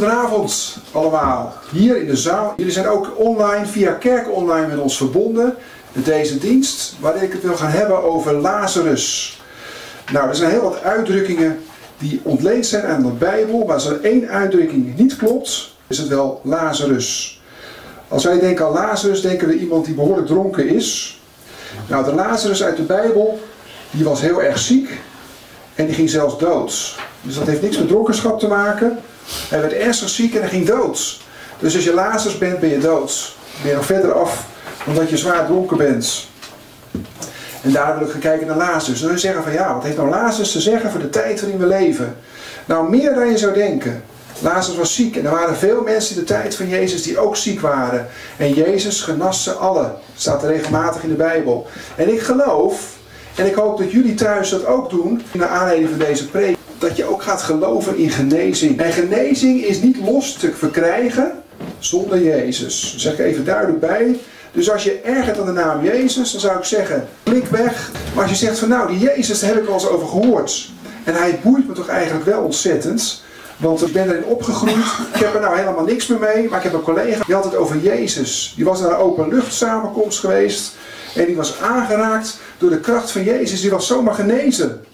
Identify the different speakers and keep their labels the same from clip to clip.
Speaker 1: Goedenavond allemaal, hier in de zaal. Jullie zijn ook online, via Kerk Online met ons verbonden. Met deze dienst, waarin ik het wil gaan hebben over Lazarus. Nou, er zijn heel wat uitdrukkingen die ontleend zijn aan de Bijbel. Maar als er één uitdrukking niet klopt, is het wel Lazarus. Als wij denken aan Lazarus, denken we iemand die behoorlijk dronken is. Nou, de Lazarus uit de Bijbel, die was heel erg ziek. En die ging zelfs dood. Dus dat heeft niks met dronkenschap te maken. Hij werd ernstig ziek en hij ging dood. Dus als je Lazarus bent, ben je dood. Ben je nog verder af omdat je zwaar dronken bent. En daar wil ik gaan kijken naar Lazarus. Dan zeggen van ja, wat heeft nou Lazarus te zeggen voor de tijd waarin we leven? Nou, meer dan je zou denken. Lazarus was ziek en er waren veel mensen in de tijd van Jezus die ook ziek waren. En Jezus genas ze allen. Staat er regelmatig in de Bijbel. En ik geloof, en ik hoop dat jullie thuis dat ook doen, naar aanleiding van deze preek, dat je ook gaat geloven in genezing. En genezing is niet los te verkrijgen zonder Jezus. Dat zeg ik even duidelijk bij. Dus als je ergert aan de naam Jezus, dan zou ik zeggen, klik weg. Maar als je zegt van nou, die Jezus, daar heb ik al eens over gehoord. En hij boeit me toch eigenlijk wel ontzettend. Want ik ben erin opgegroeid. Ik heb er nou helemaal niks meer mee. Maar ik heb een collega, die had het over Jezus. Die was naar een openlucht geweest. En die was aangeraakt door de kracht van Jezus. Die was zomaar genezen.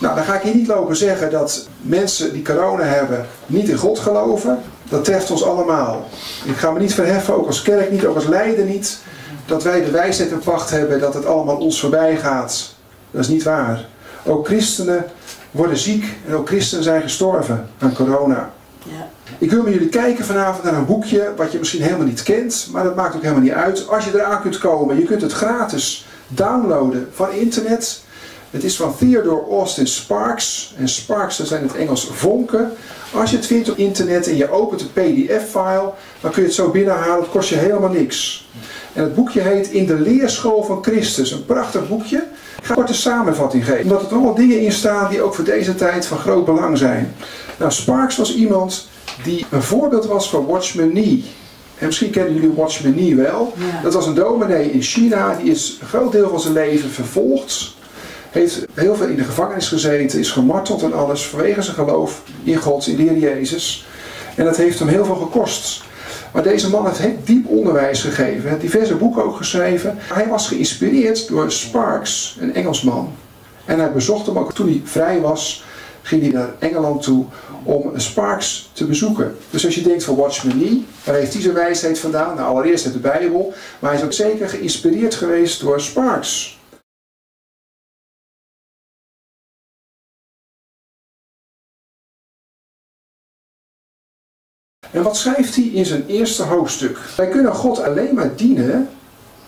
Speaker 1: Nou, dan ga ik hier niet lopen zeggen dat mensen die corona hebben niet in God geloven. Dat treft ons allemaal. Ik ga me niet verheffen, ook als kerk niet, ook als leider niet, dat wij de wijsheid en pacht hebben dat het allemaal ons voorbij gaat. Dat is niet waar. Ook christenen worden ziek en ook christenen zijn gestorven aan corona. Ja. Ik wil met jullie kijken vanavond naar een boekje wat je misschien helemaal niet kent, maar dat maakt ook helemaal niet uit. Als je eraan kunt komen, je kunt het gratis downloaden van internet. Het is van Theodore Austin Sparks. En Sparks, dat zijn in het Engels vonken. Als je het vindt op internet en je opent een pdf-file, dan kun je het zo binnenhalen. Het kost je helemaal niks. En het boekje heet In de leerschool van Christus. Een prachtig boekje. Ik ga een korte samenvatting geven. Omdat er allemaal dingen in staan die ook voor deze tijd van groot belang zijn. Nou, Sparks was iemand die een voorbeeld was van Watchman Nee. En misschien kennen jullie Watchman Nee wel. Dat was een dominee in China. Die is een groot deel van zijn leven vervolgd heeft heel veel in de gevangenis gezeten, is gemarteld en alles vanwege zijn geloof in God, in de Heer Jezus. En dat heeft hem heel veel gekost. Maar deze man heeft diep onderwijs gegeven, heeft diverse boeken ook geschreven. Hij was geïnspireerd door Sparks, een Engelsman. En hij bezocht hem ook toen hij vrij was, ging hij naar Engeland toe om Sparks te bezoeken. Dus als je denkt van Watchman Nee, waar heeft hij zijn wijsheid vandaan? Nou, allereerst uit de Bijbel, maar hij is ook zeker geïnspireerd geweest door Sparks. En wat schrijft hij in zijn eerste hoofdstuk? Wij kunnen God alleen maar dienen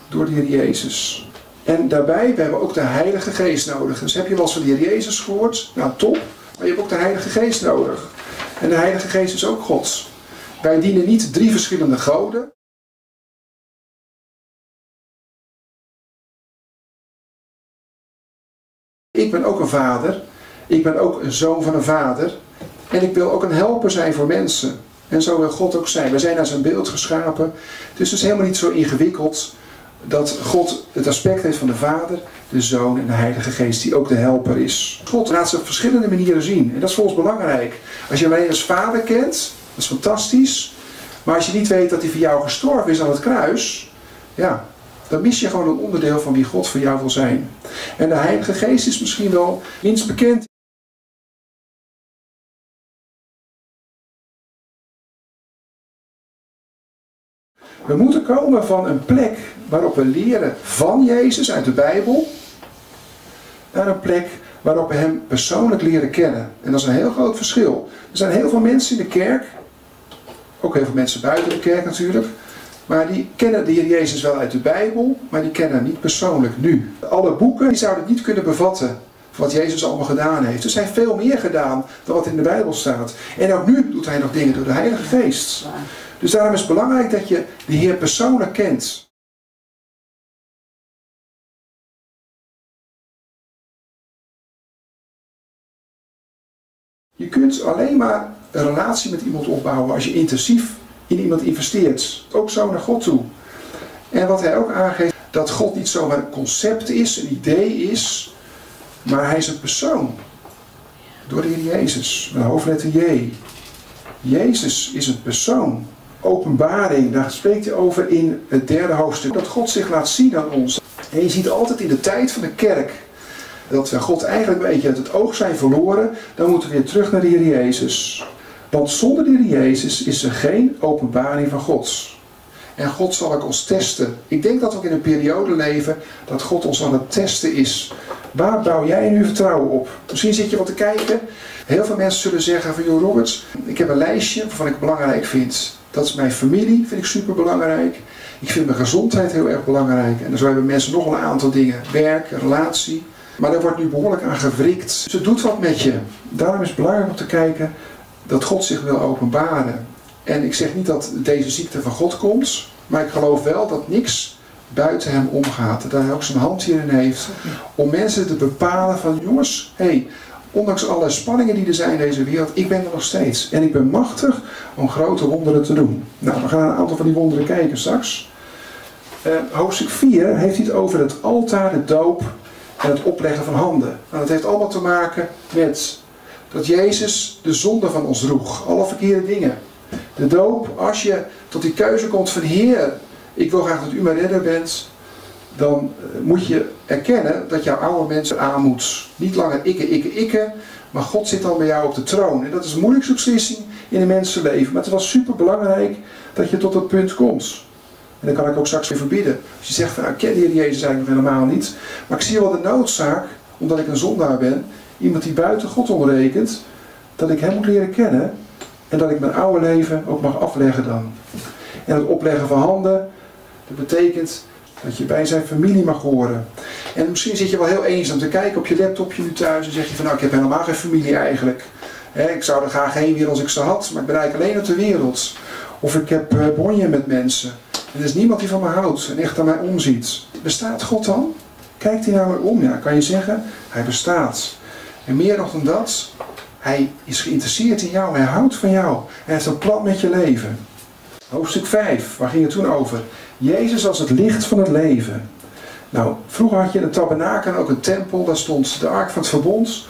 Speaker 1: door de Heer Jezus. En daarbij, we hebben ook de Heilige Geest nodig. Dus heb je wel eens van de Heer Jezus gehoord? Nou, top. Maar je hebt ook de Heilige Geest nodig. En de Heilige Geest is ook God. Wij dienen niet drie verschillende goden. Ik ben ook een vader. Ik ben ook een zoon van een vader. En ik wil ook een helper zijn voor mensen. En zo wil God ook zijn. We zijn naar zijn beeld geschapen. Dus het is helemaal niet zo ingewikkeld dat God het aspect heeft van de Vader, de Zoon en de Heilige Geest, die ook de helper is. God laat ze op verschillende manieren zien. En dat is voor ons belangrijk. Als je alleen als Vader kent, dat is fantastisch. Maar als je niet weet dat hij voor jou gestorven is aan het kruis, ja, dan mis je gewoon een onderdeel van wie God voor jou wil zijn. En de Heilige Geest is misschien wel minst bekend. We moeten komen van een plek waarop we leren van Jezus uit de Bijbel, naar een plek waarop we Hem persoonlijk leren kennen. En dat is een heel groot verschil. Er zijn heel veel mensen in de kerk, ook heel veel mensen buiten de kerk natuurlijk, maar die kennen de Heer Jezus wel uit de Bijbel, maar die kennen hem niet persoonlijk nu. Alle boeken die zouden niet kunnen bevatten wat Jezus allemaal gedaan heeft. Dus hij heeft veel meer gedaan dan wat in de Bijbel staat. En ook nu doet hij nog dingen door de Heilige Geest. Dus daarom is het belangrijk dat je de Heer persoonlijk kent. Je kunt alleen maar een relatie met iemand opbouwen als je intensief in iemand investeert. Ook zo naar God toe. En wat hij ook aangeeft, dat God niet zomaar een concept is, een idee is, maar hij is een persoon. Door de Heer Jezus, met hoofdletter J. Jezus is een persoon. Openbaring, daar spreekt hij over in het derde hoofdstuk. Dat God zich laat zien aan ons. En je ziet altijd in de tijd van de kerk dat we God eigenlijk een beetje uit het oog zijn verloren. Dan moeten we weer terug naar de Heer Jezus. Want zonder de Heer Jezus is er geen openbaring van Gods. En God zal ook ons testen. Ik denk dat we ook in een periode leven dat God ons aan het testen is. Waar bouw jij nu vertrouwen op? Misschien zit je wat te kijken. Heel veel mensen zullen zeggen van, joh Roberts, ik heb een lijstje waarvan ik belangrijk vind. Dat is mijn familie, vind ik super belangrijk. Ik vind mijn gezondheid heel erg belangrijk. En zo hebben mensen nog een aantal dingen. Werk, relatie. Maar daar wordt nu behoorlijk aan gewrikt. Het doet wat met je. Daarom is het belangrijk om te kijken dat God zich wil openbaren. En ik zeg niet dat deze ziekte van God komt. Maar ik geloof wel dat niks buiten hem omgaat. Dat hij ook zijn hand hierin heeft. Om mensen te bepalen van jongens, hé, hey, ondanks alle spanningen die er zijn in deze wereld, ik ben er nog steeds. En ik ben machtig om grote wonderen te doen. Nou, we gaan een aantal van die wonderen kijken straks. Uh, hoofdstuk 4 heeft het over het altaar, de doop en het opleggen van handen. Nou, dat heeft allemaal te maken met dat Jezus de zonde van ons droeg. Alle verkeerde dingen. De doop, als je tot die keuze komt van Heer, ik wil graag dat u mijn redder bent, dan eh, moet je erkennen dat jouw oude mensen aan moet. Niet langer ikke, ikke, ikke, maar God zit dan bij jou op de troon. En dat is een moeilijkste beslissing in een mensenleven. Maar het was super belangrijk dat je tot dat punt komt. En dan kan ik ook straks weer verbieden. Als je zegt van, nou, ik ken de Heer Jezus eigenlijk nog helemaal niet. Maar ik zie wel de noodzaak, omdat ik een zondaar ben, iemand die buiten God omrekent, dat ik hem moet leren kennen. En dat ik mijn oude leven ook mag afleggen dan. En het opleggen van handen, dat betekent dat je bij zijn familie mag horen. En misschien zit je wel heel eenzaam te kijken op je laptopje nu thuis en zeg je van nou ik heb helemaal geen familie eigenlijk. ik zou er graag heen willen als ik ze had, maar ik eigenlijk alleen op de wereld. Of ik heb uh, bonje met mensen. En er is niemand die van me houdt en echt aan mij omziet. Bestaat God dan? Kijkt hij naar me om? Ja, kan je zeggen, hij bestaat. En meer nog dan dat, hij is geïnteresseerd in jou, hij houdt van jou. Hij heeft een plan met je leven. Hoofdstuk 5, waar ging het toen over? Jezus als het licht van het leven. Nou, vroeger had je een tabernakel en ook een tempel, daar stond de ark van het verbond.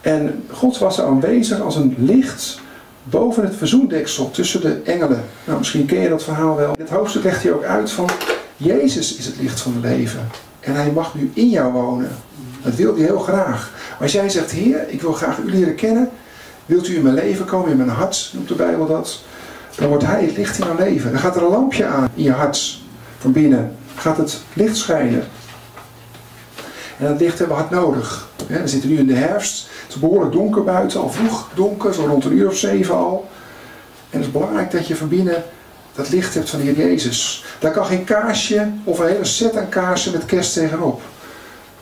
Speaker 1: En God was er aanwezig als een licht boven het verzoendeksel tussen de engelen. Nou, misschien ken je dat verhaal wel. In het hoofdstuk legt hij ook uit van, Jezus is het licht van het leven. En hij mag nu in jou wonen. Dat wil hij heel graag. Als jij zegt, Heer, ik wil graag u leren kennen. Wilt u in mijn leven komen, in mijn hart, noemt de Bijbel dat. Dan wordt hij het licht in jouw leven. Dan gaat er een lampje aan in je hart. Van binnen gaat het licht schijnen. En dat licht hebben we hard nodig. we zitten nu in de herfst. Het is behoorlijk donker buiten, al vroeg donker, zo rond een uur of zeven al. En het is belangrijk dat je van binnen dat licht hebt van de Heer Jezus. Daar kan geen kaarsje of een hele set aan kaarsen met kerst tegenop.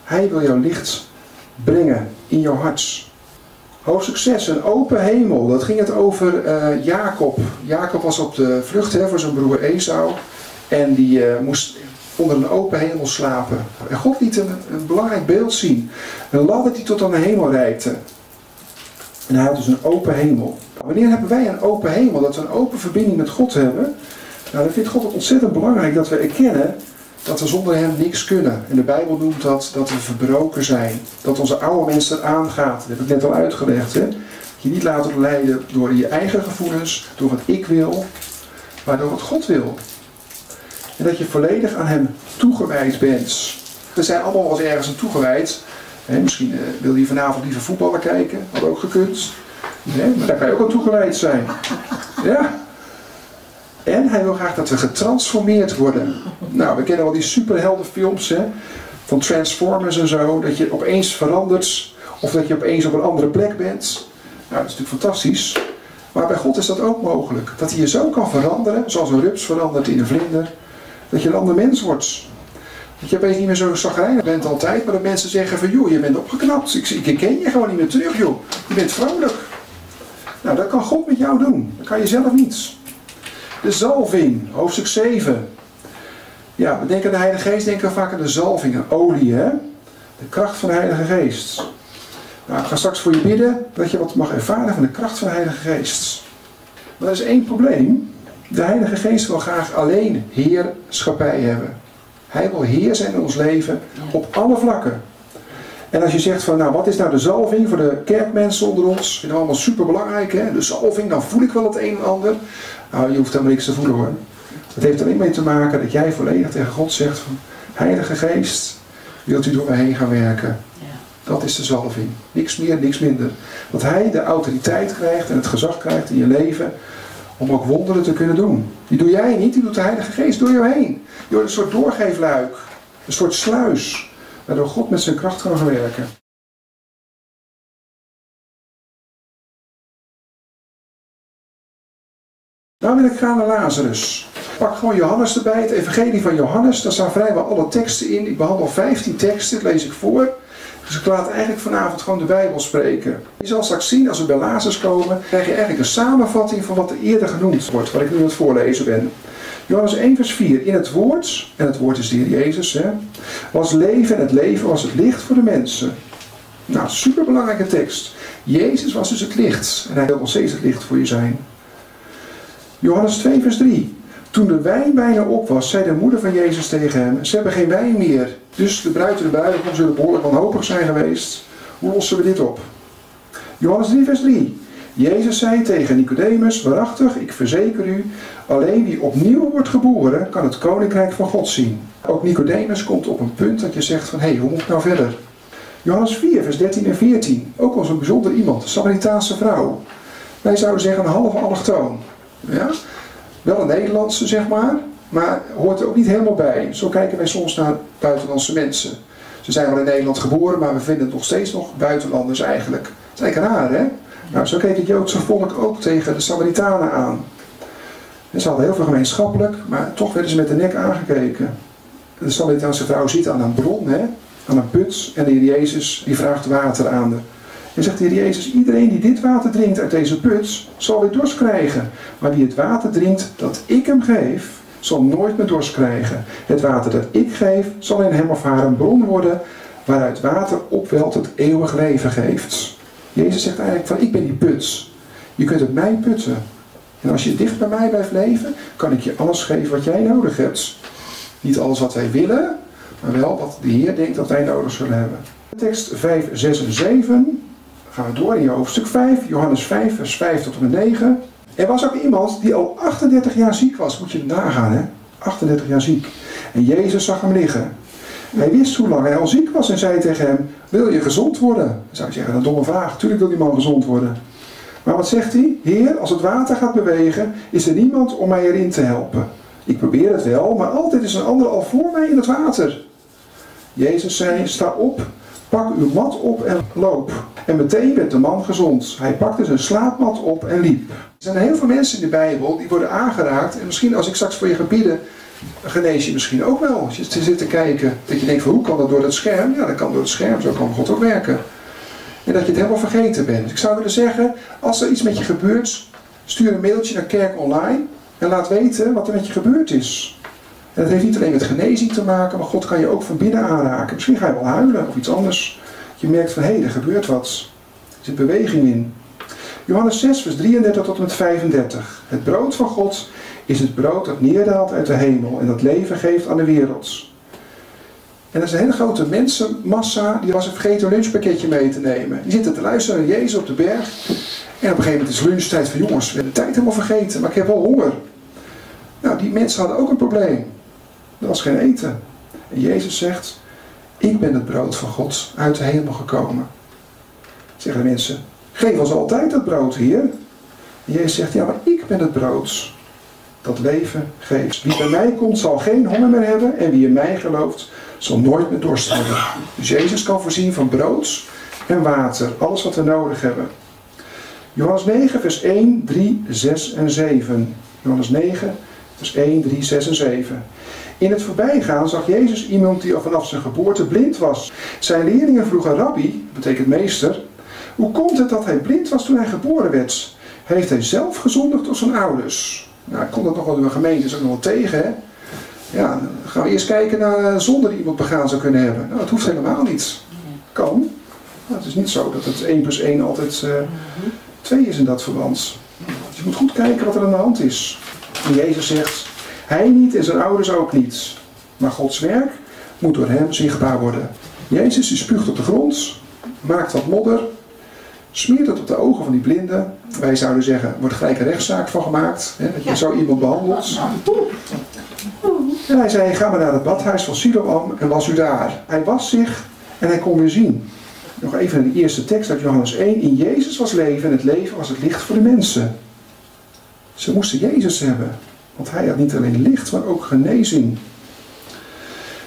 Speaker 1: Hij wil jouw licht brengen in jouw hart. Hoofdstuk 6, een open hemel. Dat ging het over uh, Jacob. Jacob was op de vlucht hè, voor zijn broer Esau. En die uh, moest onder een open hemel slapen. En God liet een, een belangrijk beeld zien. Een ladder die tot aan de hemel reikte. En hij had dus een open hemel. Wanneer hebben wij een open hemel? Dat we een open verbinding met God hebben? Nou, dan vindt God het ontzettend belangrijk dat we erkennen dat we zonder hem niks kunnen. En de Bijbel noemt dat dat we verbroken zijn. Dat onze oude mens er aangaat. Dat heb ik net al uitgelegd. Hè? Je niet laten leiden door je eigen gevoelens, door wat ik wil, maar door wat God wil. En dat je volledig aan hem toegewijd bent. We zijn allemaal wel eens ergens aan toegewijd. misschien uh, wil je vanavond liever voetballen kijken. Had ook gekund. maar daar kan je ook aan toegewijd zijn. Ja. En hij wil graag dat we getransformeerd worden. Nou, we kennen wel die superheldenfilms hè, van Transformers en zo. Dat je opeens verandert of dat je opeens op een andere plek bent. Nou, dat is natuurlijk fantastisch. Maar bij God is dat ook mogelijk. Dat hij je zo kan veranderen, zoals een rups verandert in een vlinder. Dat je een ander mens wordt. Dat je opeens niet meer zo zagrijnig bent altijd. Maar dat mensen zeggen van, joh, je bent opgeknapt. Ik, ik ken je gewoon niet meer terug, joh. Je bent vrolijk. Nou, dat kan God met jou doen. Dat kan je zelf niet. De zalving, hoofdstuk 7. Ja, we denken aan de Heilige Geest, denken we vaak aan de zalving, olie, hè? De kracht van de Heilige Geest. Nou, ik ga straks voor je bidden dat je wat mag ervaren van de kracht van de Heilige Geest. Maar er is één probleem. De Heilige Geest wil graag alleen heerschappij hebben. Hij wil heer zijn in ons leven op alle vlakken. En als je zegt van, nou wat is nou de zalving voor de kerkmensen onder ons? Vinden we allemaal super belangrijk hè? De zalving, dan voel ik wel het een en ander. Nou, je hoeft helemaal niks te voelen hoor. Het heeft alleen mee te maken dat jij volledig tegen God zegt van, Heilige Geest, wilt u door mij heen gaan werken? Dat is de zalving. Niks meer, niks minder. Dat hij de autoriteit krijgt en het gezag krijgt in je leven om ook wonderen te kunnen doen. Die doe jij niet, die doet de Heilige Geest door jou heen. Je een soort doorgeefluik, een soort sluis, waardoor God met zijn kracht kan gaan werken. Nou wil ik gaan naar Lazarus. Pak gewoon Johannes erbij, het evangelie van Johannes. Daar staan vrijwel alle teksten in. Ik behandel 15 teksten, dat lees ik voor. Dus ik laat eigenlijk vanavond gewoon de Bijbel spreken. Je zal straks zien, als we bij Lazarus komen, krijg je eigenlijk een samenvatting van wat er eerder genoemd wordt, wat ik nu aan het voorlezen ben. Johannes 1 vers 4. In het woord, en het woord is de Heer Jezus, hè, was leven en het leven was het licht voor de mensen. Nou, superbelangrijke tekst. Jezus was dus het licht. En hij wil nog steeds het licht voor je zijn. Johannes 2 vers 3. Toen de wijn bijna op was, zei de moeder van Jezus tegen hem: Ze hebben geen wijn meer. Dus de bruid en de bruidegom zullen behoorlijk wanhopig zijn geweest. Hoe lossen we dit op? Johannes 3, vers 3. Jezus zei tegen Nicodemus: Waarachtig, ik verzeker u, alleen wie opnieuw wordt geboren, kan het koninkrijk van God zien. Ook Nicodemus komt op een punt dat je zegt: van hé, hey, hoe moet ik nou verder? Johannes 4, vers 13 en 14. Ook als een bijzonder iemand, een Samaritaanse vrouw. Wij zouden zeggen een halve allochtoon. Ja? Wel een Nederlandse, zeg maar, maar hoort er ook niet helemaal bij. Zo kijken wij soms naar buitenlandse mensen. Ze zijn wel in Nederland geboren, maar we vinden het nog steeds nog buitenlanders eigenlijk. Dat is eigenlijk raar, hè? Nou, zo keek het Joodse volk ook tegen de Samaritanen aan. Ze hadden heel veel gemeenschappelijk, maar toch werden ze met de nek aangekeken. De Samaritaanse vrouw ziet aan een bron, hè, aan een put, en de Jezus die vraagt water aan de en zegt de Heer Jezus, iedereen die dit water drinkt uit deze put, zal weer dorst krijgen. Maar wie het water drinkt dat ik hem geef, zal nooit meer dorst krijgen. Het water dat ik geef, zal in hem of haar een bron worden, waaruit water opwelt het eeuwig leven geeft. Jezus zegt eigenlijk van, ik ben die put. Je kunt het mij putten. En als je dicht bij mij blijft leven, kan ik je alles geven wat jij nodig hebt. Niet alles wat wij willen, maar wel wat de Heer denkt dat wij nodig zullen hebben. Tekst 5, 6 en 7 gaan we door in hoofdstuk 5, Johannes 5, vers 5 tot en met 9. Er was ook iemand die al 38 jaar ziek was, moet je nagaan hè. 38 jaar ziek. En Jezus zag hem liggen. Hij wist hoe lang hij al ziek was en zei tegen hem, wil je gezond worden? Dan zou ik zeggen, een domme vraag. Tuurlijk wil die man gezond worden. Maar wat zegt hij? Heer, als het water gaat bewegen, is er niemand om mij erin te helpen. Ik probeer het wel, maar altijd is een ander al voor mij in het water. Jezus zei, sta op, pak uw mat op en loop. En meteen werd de man gezond. Hij pakte zijn slaapmat op en liep. Er zijn heel veel mensen in de Bijbel die worden aangeraakt. En misschien als ik straks voor je ga bidden, genees je misschien ook wel. Als je zit te kijken, dat je denkt van hoe kan dat door het scherm? Ja, dat kan door het scherm, zo kan God ook werken. En dat je het helemaal vergeten bent. Ik zou willen zeggen, als er iets met je gebeurt, stuur een mailtje naar Kerk Online en laat weten wat er met je gebeurd is. En dat heeft niet alleen met genezing te maken, maar God kan je ook van binnen aanraken. Misschien ga je wel huilen of iets anders. Je merkt van hé, er gebeurt wat. Er zit beweging in. Johannes 6, vers 33 tot en met 35. Het brood van God is het brood dat neerdaalt uit de hemel en dat leven geeft aan de wereld. En er is een hele grote mensenmassa die was vergeten een lunchpakketje mee te nemen. Die zitten te luisteren naar Jezus op de berg. En op een gegeven moment is lunchtijd van jongens, we hebben de tijd helemaal vergeten, maar ik heb wel honger. Nou, die mensen hadden ook een probleem. Er was geen eten. En Jezus zegt, ik ben het brood van God uit de hemel gekomen. Zeggen mensen, geef ons altijd dat brood, Heer. En Jezus zegt, ja, maar ik ben het brood dat leven geeft. Wie bij mij komt zal geen honger meer hebben en wie in mij gelooft zal nooit meer dorst hebben. Dus Jezus kan voorzien van brood en water, alles wat we nodig hebben. Johannes 9, vers 1, 3, 6 en 7. Johannes 9, vers 1, 3, 6 en 7. In het voorbijgaan zag Jezus iemand die al vanaf zijn geboorte blind was. Zijn leerlingen vroegen Rabbi, betekent meester, hoe komt het dat hij blind was toen hij geboren werd? Heeft hij zelf gezondigd door zijn ouders? Nou, ik kon dat nog wel in mijn gemeente, is nog wel tegen, hè? Ja, gaan we eerst kijken naar zonder die iemand begaan zou kunnen hebben. Nou, dat hoeft helemaal niet. Kan. Nou, het is niet zo dat het 1 plus 1 altijd uh, 2 is in dat verband. Dus je moet goed kijken wat er aan de hand is. En Jezus zegt, hij niet en zijn ouders ook niet. Maar Gods werk moet door hem zichtbaar worden. Jezus die spuugt op de grond, maakt wat modder, smeert het op de ogen van die blinden. Wij zouden zeggen, wordt gelijk een rechtszaak van gemaakt, hè, dat je zo iemand behandelt. En hij zei, ga maar naar het badhuis van Siloam en was u daar. Hij was zich en hij kon weer zien. Nog even de eerste tekst uit Johannes 1. In Jezus was leven en het leven was het licht voor de mensen. Ze moesten Jezus hebben. Want hij had niet alleen licht, maar ook genezing.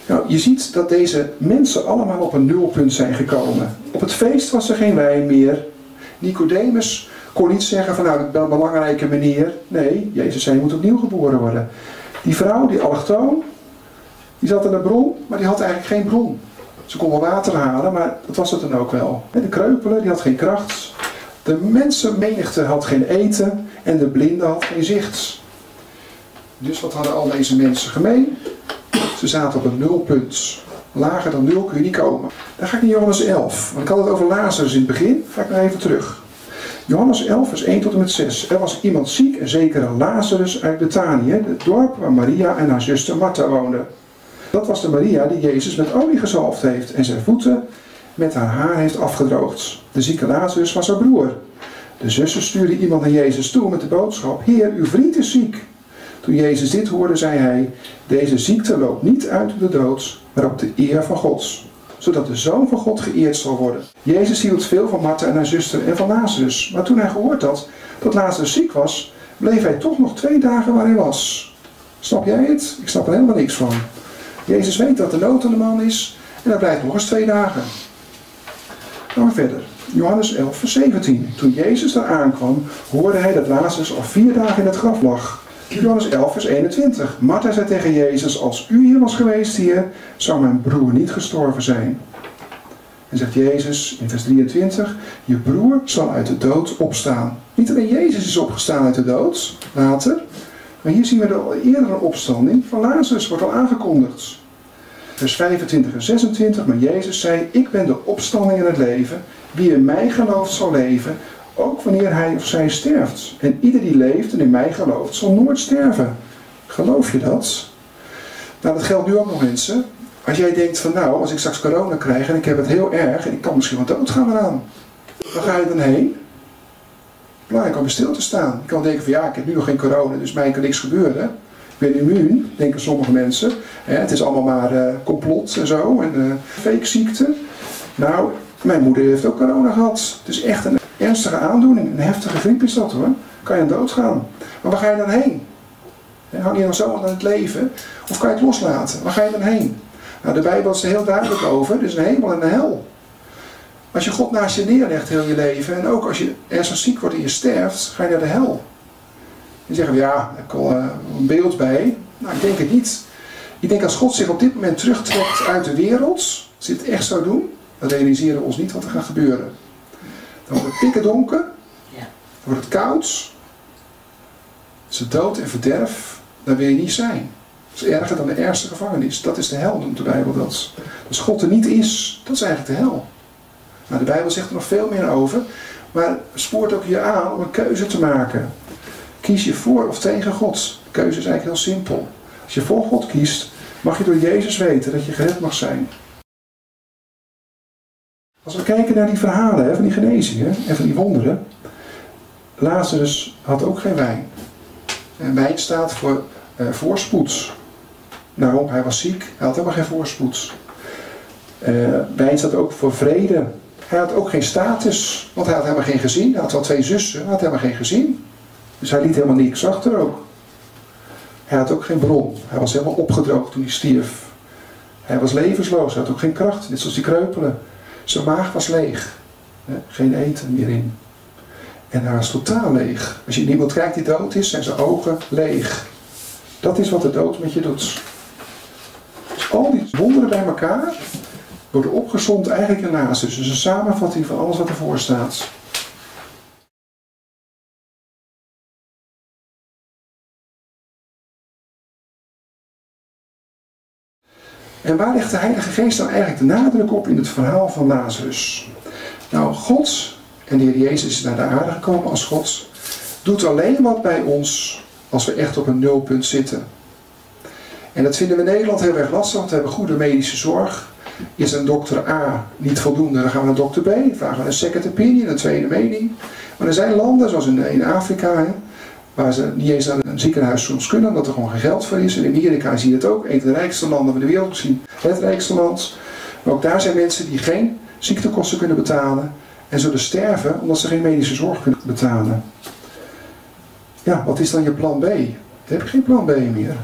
Speaker 1: Nou, je ziet dat deze mensen allemaal op een nulpunt zijn gekomen. Op het feest was er geen wijn meer. Nicodemus kon niet zeggen van nou, dat belangrijke meneer. Nee, Jezus zei je moet opnieuw geboren worden. Die vrouw, die allochtoon, die zat aan de bron, maar die had eigenlijk geen bron. Ze kon wel water halen, maar dat was het dan ook wel. De kreupelen, die had geen kracht. De mensenmenigte had geen eten en de blinde had geen zicht. Dus wat hadden al deze mensen gemeen? Ze zaten op een nulpunt. Lager dan nul kun je niet komen. Dan ga ik naar Johannes 11. Want ik had het over Lazarus in het begin. Ga ik nog even terug. Johannes 11, vers 1 tot en met 6. Er was iemand ziek, en zeker Lazarus uit Betanië, het dorp waar Maria en haar zuster Martha woonden. Dat was de Maria die Jezus met olie gezalfd heeft en zijn voeten met haar haar heeft afgedroogd. De zieke Lazarus was haar broer. De zuster stuurde iemand naar Jezus toe met de boodschap: Heer, uw vriend is ziek. Toen Jezus dit hoorde, zei hij: Deze ziekte loopt niet uit op de dood, maar op de eer van God, zodat de Zoon van God geëerd zal worden. Jezus hield veel van Martha en haar zuster en van Lazarus, maar toen hij gehoord had dat Lazarus ziek was, bleef hij toch nog twee dagen waar hij was. Snap jij het? Ik snap er helemaal niks van. Jezus weet dat de nood aan de man is en hij blijft nog eens twee dagen. Gaan we verder. Johannes 11, vers 17. Toen Jezus daar aankwam, hoorde hij dat Lazarus al vier dagen in het graf lag. Johannes 11, vers 21. Martha zei tegen Jezus, als u hier was geweest, hier, zou mijn broer niet gestorven zijn. En zegt Jezus in vers 23, je broer zal uit de dood opstaan. Niet alleen Jezus is opgestaan uit de dood, later, maar hier zien we de eerdere opstanding van Lazarus, wordt al aangekondigd. Vers 25 en 26, maar Jezus zei, ik ben de opstanding en het leven. Wie in mij gelooft zal leven, ook wanneer hij of zij sterft. En ieder die leeft en in mij gelooft, zal nooit sterven. Geloof je dat? Nou, dat geldt nu ook nog mensen. Als jij denkt van nou, als ik straks corona krijg en ik heb het heel erg en ik kan misschien wel doodgaan eraan. Waar ga je dan heen? Belangrijk om stil te staan. Je kan denken van ja, ik heb nu nog geen corona, dus mij kan niks gebeuren. Ik ben immuun, denken sommige mensen. Het is allemaal maar uh, complot en zo en uh, fake ziekte. Nou, mijn moeder heeft ook corona gehad. Het is echt een ernstige aandoening. Een heftige griep is dat hoor. Kan je aan dood gaan. Maar waar ga je dan heen? Hang je dan zo aan het leven? Of kan je het loslaten? Waar ga je dan heen? Nou, de Bijbel is er heel duidelijk over. Er is een hemel en een hel. Als je God naast je neerlegt heel je leven en ook als je ergens ziek wordt en je sterft, ga je naar de hel. En zeggen we, ja, heb ik al uh, een beeld bij. Nou, ik denk het niet. Ik denk als God zich op dit moment terugtrekt uit de wereld, als hij het echt zou doen, realiseren we ons niet wat er gaat gebeuren. Dan wordt het pikken donker, dan wordt het koud, het is dood en verderf, daar wil je niet zijn. Dat is erger dan de ergste gevangenis. Dat is de hel, noemt de Bijbel dat. Als God er niet is, dat is eigenlijk de hel. Nou, de Bijbel zegt er nog veel meer over, maar spoort ook je aan om een keuze te maken. Kies je voor of tegen God? De keuze is eigenlijk heel simpel. Als je voor God kiest, mag je door Jezus weten dat je gered mag zijn. Als we kijken naar die verhalen hè, van die genezingen en van die wonderen. Lazarus had ook geen wijn. En wijn staat voor uh, voorspoed. Nou, hij was ziek, hij had helemaal geen voorspoed. Uh, wijn staat ook voor vrede. Hij had ook geen status, want hij had helemaal geen gezin. Hij had wel twee zussen, hij had helemaal geen gezin. Dus hij liet helemaal niks achter ook. Hij had ook geen bron. Hij was helemaal opgedroogd toen hij stierf. Hij was levensloos, hij had ook geen kracht, net zoals die kreupelen. Zijn maag was leeg. Geen eten meer in. En hij was totaal leeg. Als je iemand kijkt die dood is, zijn zijn ogen leeg. Dat is wat de dood met je doet. Dus al die wonderen bij elkaar worden opgezond eigenlijk in. Dus een samenvatting van alles wat ervoor staat. En waar legt de Heilige Geest dan eigenlijk de nadruk op in het verhaal van Lazarus? Nou, God, en de Heer Jezus is naar de aarde gekomen als God, doet alleen wat bij ons als we echt op een nulpunt zitten. En dat vinden we in Nederland heel erg lastig, want we hebben goede medische zorg. Is een dokter A niet voldoende, dan gaan we naar dokter B. Vragen we een second opinion, een tweede mening. Maar er zijn landen, zoals in, Afrika, waar ze niet eens naar een ziekenhuis soms kunnen, omdat er gewoon geen geld voor is. En in Amerika zie je het ook, een van de rijkste landen van de wereld, misschien het rijkste land. Maar ook daar zijn mensen die geen ziektekosten kunnen betalen en zullen sterven omdat ze geen medische zorg kunnen betalen. Ja, wat is dan je plan B? Dan heb je geen plan B meer.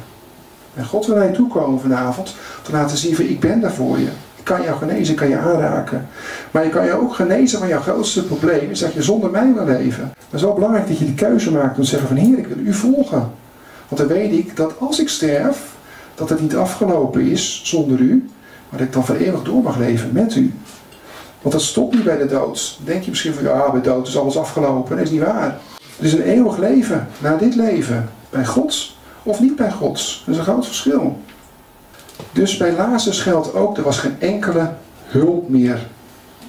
Speaker 1: En God wil naar je toe komen vanavond te laten zien van ik ben daar voor je. Kan jou genezen, kan je aanraken. Maar je kan je ook genezen van jouw grootste probleem, is dat je zonder mij wil leven. Maar het is wel belangrijk dat je die keuze maakt om te zeggen van Heer, ik wil u volgen. Want dan weet ik dat als ik sterf, dat het niet afgelopen is zonder u, maar dat ik dan voor eeuwig door mag leven met u. Want dat stopt niet bij de dood. denk je misschien van ja, bij dood is alles afgelopen. Dat is niet waar. Er is een eeuwig leven na dit leven. Bij Gods of niet bij Gods. Dat is een groot verschil. Dus bij Lazarus geldt ook, er was geen enkele hulp meer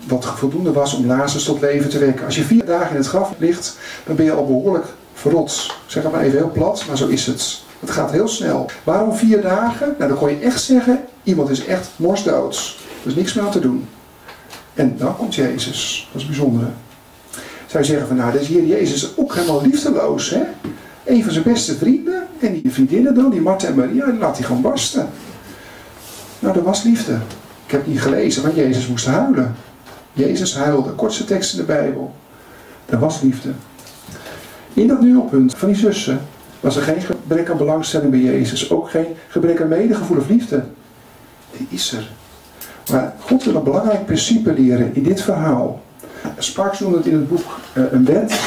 Speaker 1: wat voldoende was om Lazarus tot leven te wekken. Als je vier dagen in het graf ligt, dan ben je al behoorlijk verrot. Zeg het maar even heel plat, maar zo is het. Het gaat heel snel. Waarom vier dagen? Nou, dan kon je echt zeggen, iemand is echt morsdoods. Er is niks meer aan te doen. En dan komt Jezus. Dat is bijzonder. Zou zeggen van, nou, deze Heer Jezus ook helemaal liefdeloos, hè? Een van zijn beste vrienden, en die vriendinnen dan, die Martha en Maria, die laat hij gewoon barsten. Nou, er was liefde. Ik heb niet gelezen, want Jezus moest huilen. Jezus huilde. Kortste tekst in de Bijbel. Er was liefde. In dat nulpunt van die zussen was er geen gebrek aan belangstelling bij Jezus. Ook geen gebrek aan medegevoel of liefde. Die is er. Maar God wil een belangrijk principe leren in dit verhaal. Sparks noemde het in het boek uh, een wet.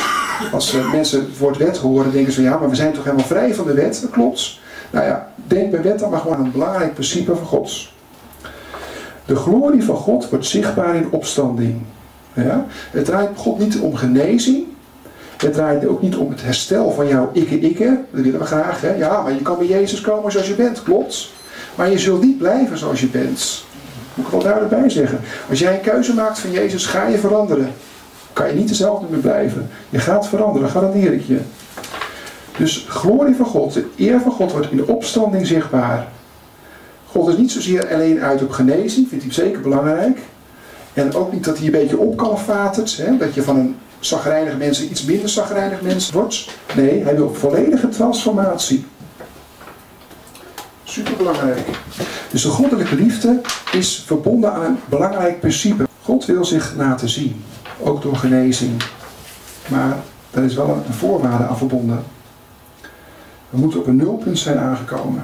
Speaker 1: Als uh, mensen het woord wet horen, denken ze ja, maar we zijn toch helemaal vrij van de wet? Dat klopt. Nou ja, denk bij wet maar gewoon aan een belangrijk principe van Gods. De glorie van God wordt zichtbaar in opstanding. Ja? Het draait God niet om genezing. Het draait ook niet om het herstel van jouw ikke-ikke. Dat willen we graag. Hè? Ja, maar je kan bij Jezus komen zoals je bent, klopt. Maar je zult niet blijven zoals je bent. Moet ik wel duidelijk bij zeggen. Als jij een keuze maakt van Jezus, ga je veranderen. Kan je niet dezelfde meer blijven. Je gaat veranderen, garandeer ik je. Dus glorie van God, de eer van God wordt in de opstanding zichtbaar. God is niet zozeer alleen uit op genezing, vindt hij zeker belangrijk. En ook niet dat hij een beetje op kan hè, dat je van een zagrijnig mens iets minder zagrijnig mens wordt. Nee, hij wil volledige transformatie. Superbelangrijk. Dus de goddelijke liefde is verbonden aan een belangrijk principe. God wil zich laten zien, ook door genezing. Maar daar is wel een voorwaarde aan verbonden. We moeten op een nulpunt zijn aangekomen.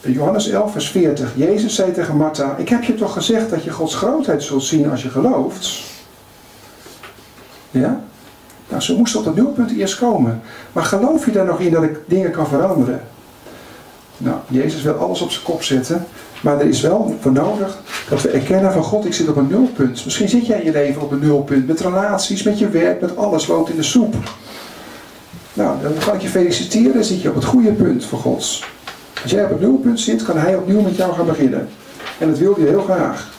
Speaker 1: Johannes 11, vers 40. Jezus zei tegen Martha: Ik heb je toch gezegd dat je Gods grootheid zult zien als je gelooft? Ja? Nou, ze moesten op dat nulpunt eerst komen. Maar geloof je daar nog in dat ik dingen kan veranderen? Nou, Jezus wil alles op zijn kop zetten. Maar er is wel voor nodig dat we erkennen van God, ik zit op een nulpunt. Misschien zit jij in je leven op een nulpunt. Met relaties, met je werk, met alles loopt in de soep. Nou, dan kan ik je feliciteren, dan zit je op het goede punt voor Gods. Als jij op het nulpunt zit, kan hij opnieuw met jou gaan beginnen. En dat wil hij heel graag.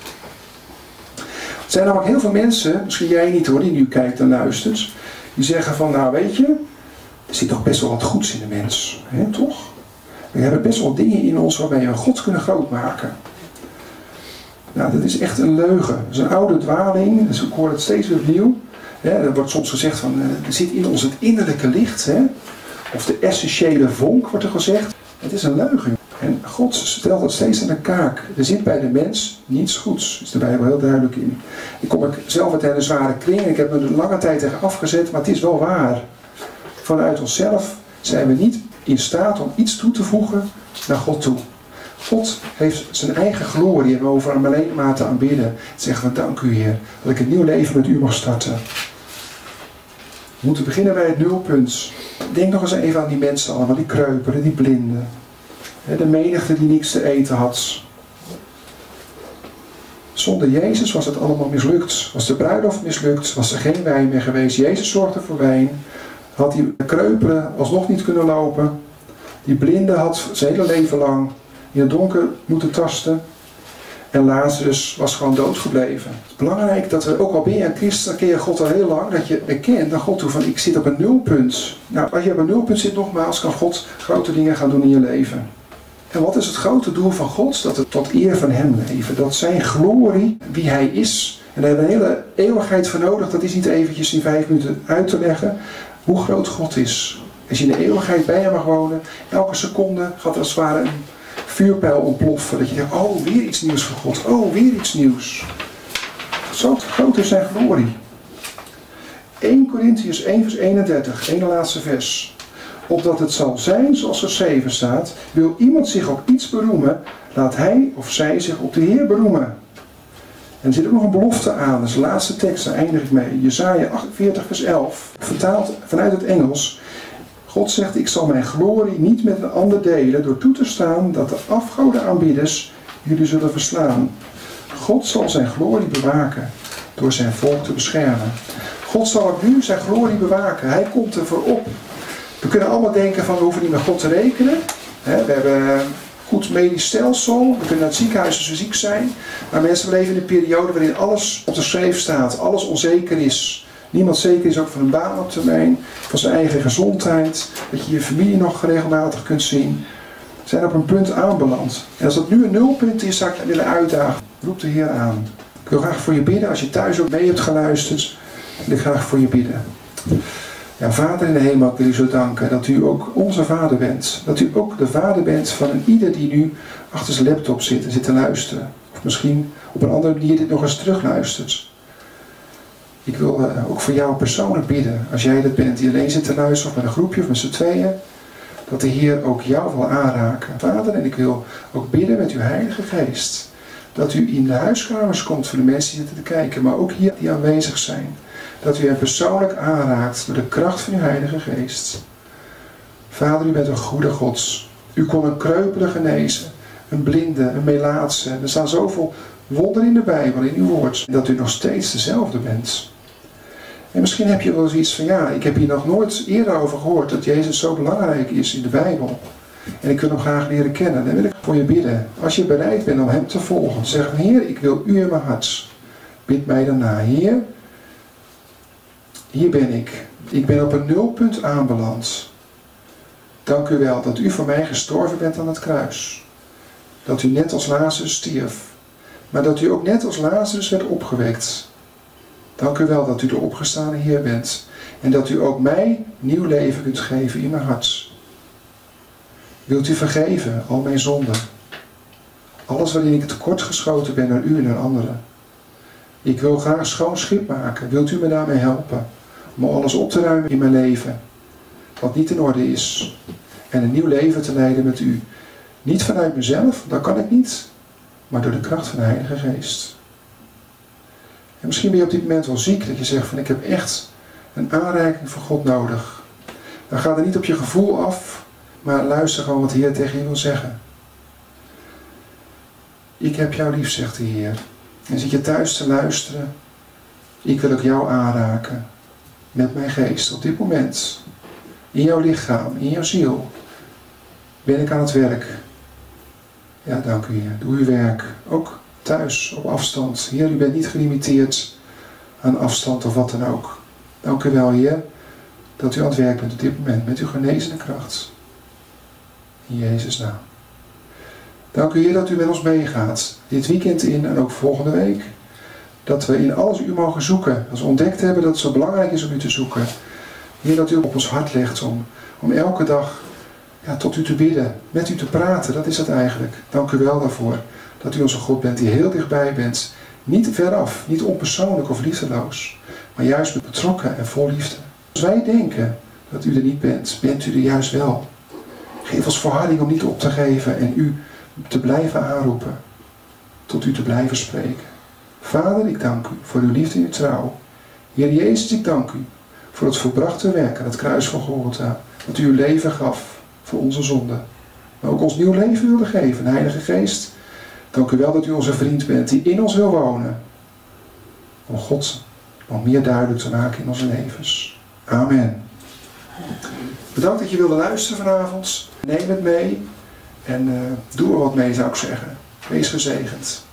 Speaker 1: Er zijn namelijk heel veel mensen, misschien jij niet hoor, die nu kijkt en luistert, die zeggen van, nou weet je, er zit toch best wel wat goeds in de mens. hè, toch? We hebben best wel dingen in ons waarmee we God kunnen grootmaken. Nou, dat is echt een leugen. Dat is een oude dwaling, dus ik hoor het steeds weer opnieuw. Er wordt soms gezegd van, eh, er zit in ons het innerlijke licht, hè? of de essentiële vonk wordt er gezegd. Het is een leugen. En God stelt het steeds aan de kaak. Er zit bij de mens niets goeds. Is de Bijbel heel duidelijk in. Ik kom zelf uit een zware kring. Ik heb me er lange tijd tegen afgezet. Maar het is wel waar. Vanuit onszelf zijn we niet in staat om iets toe te voegen naar God toe. God heeft zijn eigen glorie en we over hem alleen maar te aanbidden. Zeggen van dank u Heer dat ik een nieuw leven met u mag starten. We moeten beginnen bij het nulpunt. Denk nog eens even aan die mensen allemaal, die kreupelen, die blinden. De menigte die niks te eten had. Zonder Jezus was het allemaal mislukt. Was de bruiloft mislukt, was er geen wijn meer geweest. Jezus zorgde voor wijn. Had die kreupelen alsnog niet kunnen lopen. Die blinde had zijn hele leven lang in het donker moeten tasten. En Lazarus was gewoon doodgebleven. Het is belangrijk dat we, ook al ben je een christen, dan ken je God al heel lang, dat je erkent naar God toe van ik zit op een nulpunt. Nou, als je op een nulpunt zit, nogmaals, kan God grote dingen gaan doen in je leven. En wat is het grote doel van God? Dat het tot eer van Hem leven. Dat Zijn glorie, wie Hij is. En daar hebben we een hele eeuwigheid voor nodig. Dat is niet eventjes in vijf minuten uit te leggen. Hoe groot God is. Als je in de eeuwigheid bij Hem mag wonen. Elke seconde gaat als het ware een vuurpijl ontploffen. Dat je denkt, oh weer iets nieuws van God. Oh weer iets nieuws. Zo groot is Zijn glorie. 1 Corinthians 1 vers 31. Ene laatste vers opdat het zal zijn zoals geschreven staat. Wil iemand zich op iets beroemen, laat hij of zij zich op de Heer beroemen. En er zit ook nog een belofte aan, dat is de laatste tekst, daar eindig ik mee. Jezaja 48 vers 11, vertaald vanuit het Engels. God zegt, ik zal mijn glorie niet met een ander delen door toe te staan dat de afgoden aanbidders jullie zullen verslaan. God zal zijn glorie bewaken door zijn volk te beschermen. God zal ook nu zijn glorie bewaken. Hij komt er voorop. We kunnen allemaal denken van we hoeven niet met God te rekenen. we hebben een goed medisch stelsel. We kunnen naar het ziekenhuis als we ziek zijn. Maar mensen leven in een periode waarin alles op de schreef staat. Alles onzeker is. Niemand zeker is ook van een baan op termijn. Van zijn eigen gezondheid. Dat je je familie nog regelmatig kunt zien. Zijn op een punt aanbeland. En als dat nu een nulpunt is, zou ik je willen uitdagen. Roep de Heer aan. Ik wil graag voor je bidden. Als je thuis ook mee hebt geluisterd, wil ik graag voor je bidden. Ja, Vader in de hemel, ik wil u zo danken dat u ook onze vader bent. Dat u ook de vader bent van een ieder die nu achter zijn laptop zit en zit te luisteren. Of misschien op een andere manier dit nog eens terugluistert. Ik wil uh, ook voor jou persoonlijk bidden, als jij dat bent die alleen zit te luisteren of met een groepje of met z'n tweeën, dat de Heer ook jou wil aanraken. Vader, en ik wil ook bidden met uw Heilige Geest, dat u in de huiskamers komt voor de mensen die zitten te kijken, maar ook hier die aanwezig zijn dat u hem persoonlijk aanraakt door de kracht van uw Heilige Geest. Vader, u bent een goede God. U kon een kreupele genezen, een blinde, een melaatse. Er staan zoveel wonderen in de Bijbel, in uw woord, dat u nog steeds dezelfde bent. En misschien heb je wel zoiets van, ja, ik heb hier nog nooit eerder over gehoord dat Jezus zo belangrijk is in de Bijbel. En ik wil hem graag leren kennen. Dan wil ik voor je bidden. Als je bereid bent om hem te volgen, zeg Heer, ik wil u in mijn hart. Bid mij daarna, Heer, hier ben ik. Ik ben op een nulpunt aanbeland. Dank u wel dat u voor mij gestorven bent aan het kruis. Dat u net als Lazarus stierf. Maar dat u ook net als Lazarus werd opgewekt. Dank u wel dat u de opgestane Heer bent. En dat u ook mij nieuw leven kunt geven in mijn hart. Wilt u vergeven al mijn zonden? Alles waarin ik tekort geschoten ben naar u en naar anderen. Ik wil graag schoon schip maken. Wilt u me daarmee helpen? om alles op te ruimen in mijn leven. Wat niet in orde is. En een nieuw leven te leiden met u. Niet vanuit mezelf, dat kan ik niet. Maar door de kracht van de Heilige Geest. En misschien ben je op dit moment wel ziek. Dat je zegt van ik heb echt een aanreiking van God nodig. Dan ga er niet op je gevoel af. Maar luister gewoon wat de Heer tegen je wil zeggen. Ik heb jou lief, zegt de Heer. En zit je thuis te luisteren. Ik wil ook jou aanraken met mijn geest op dit moment. In jouw lichaam, in jouw ziel. Ben ik aan het werk. Ja, dank u Heer. Doe uw werk. Ook thuis, op afstand. Heer, u bent niet gelimiteerd aan afstand of wat dan ook. Dank u wel, Heer, dat u aan het werk bent op dit moment met uw genezende kracht. In Jezus' naam. Dank u, Heer, dat u met ons meegaat. Dit weekend in en ook volgende week. Dat we in alles u mogen zoeken. Als we ontdekt hebben dat het zo belangrijk is om u te zoeken. Heer, dat u op ons hart legt om, om elke dag ja, tot u te bidden. Met u te praten. Dat is het eigenlijk. Dank u wel daarvoor. Dat u onze God bent die heel dichtbij bent. Niet veraf, niet onpersoonlijk of liefdeloos. Maar juist betrokken en vol liefde. Als wij denken dat u er niet bent, bent u er juist wel. Geef ons verharding om niet op te geven en u te blijven aanroepen. Tot u te blijven spreken. Vader, ik dank u voor uw liefde en uw trouw. Heer Jezus, ik dank u voor het volbrachte werk aan het kruis van Golgotha. Dat u uw leven gaf voor onze zonden. Maar ook ons nieuw leven wilde geven. Heilige Geest, dank u wel dat u onze vriend bent die in ons wil wonen. Om God nog meer duidelijk te maken in onze levens. Amen. Bedankt dat je wilde luisteren vanavond. Neem het mee en uh, doe er wat mee zou ik zeggen. Wees gezegend.